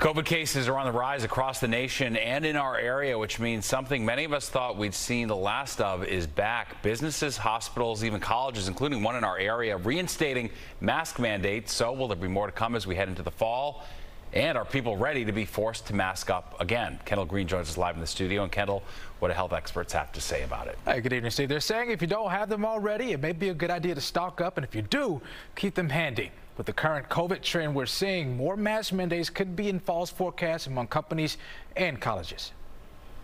COVID cases are on the rise across the nation and in our area, which means something many of us thought we'd seen the last of is back. Businesses, hospitals, even colleges, including one in our area, reinstating mask mandates. So will there be more to come as we head into the fall? And are people ready to be forced to mask up again? Kendall Green joins us live in the studio. And Kendall, what do health experts have to say about it? Hey, good evening, Steve. They're saying if you don't have them already, it may be a good idea to stock up. And if you do, keep them handy. With the current COVID trend we're seeing, more mask mandates could be in false forecasts among companies and colleges.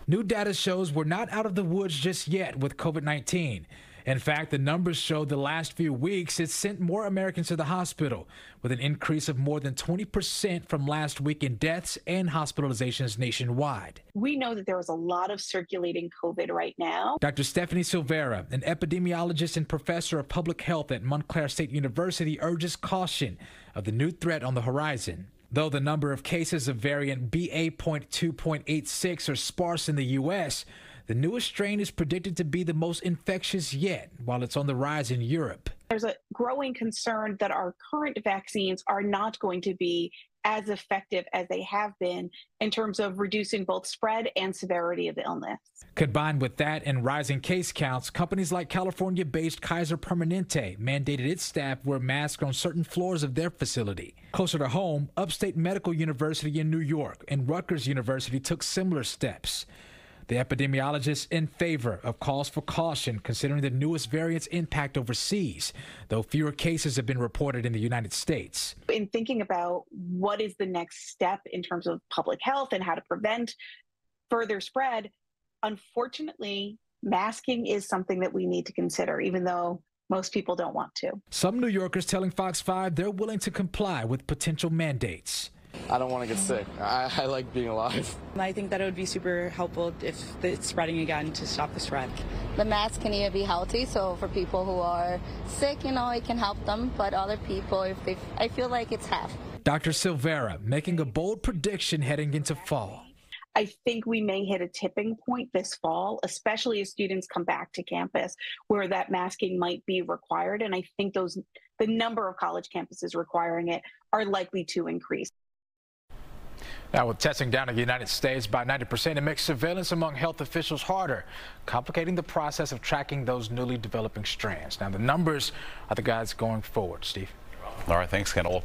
New data shows we're not out of the woods just yet with COVID 19. In fact, the numbers show the last few weeks it sent more Americans to the hospital, with an increase of more than 20% from last week in deaths and hospitalizations nationwide. We know that there is a lot of circulating COVID right now. Dr. Stephanie Silvera, an epidemiologist and professor of public health at Montclair State University, urges caution of the new threat on the horizon. Though the number of cases of variant BA.2.86 are sparse in the U.S., the newest strain is predicted to be the most infectious yet, while it's on the rise in Europe. There's a growing concern that our current vaccines are not going to be as effective as they have been in terms of reducing both spread and severity of illness. Combined with that and rising case counts, companies like California based Kaiser Permanente mandated its staff wear masks on certain floors of their facility. Closer to home, Upstate Medical University in New York and Rutgers University took similar steps. The epidemiologists in favor of calls for caution considering the newest variant's impact overseas, though fewer cases have been reported in the United States. In thinking about what is the next step in terms of public health and how to prevent further spread, unfortunately, masking is something that we need to consider, even though most people don't want to. Some New Yorkers telling Fox 5 they're willing to comply with potential mandates. I don't want to get sick. I, I, like being alive. I think that it would be super helpful if it's spreading again to stop the spread. The mask can either be healthy, so for people who are sick, you know, it can help them, but other people, if they, I feel like it's half. Dr. Silvera making a bold prediction heading into fall. I think we may hit a tipping point this fall, especially as students come back to campus where that masking might be required. And I think those the number of college campuses requiring it are likely to increase. Now, with testing down in the United States by 90%, it makes surveillance among health officials harder, complicating the process of tracking those newly developing strands. Now, the numbers are the guides going forward. Steve. All right, thanks, Kendall.